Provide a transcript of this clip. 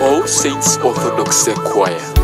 All Saints Orthodox Choir.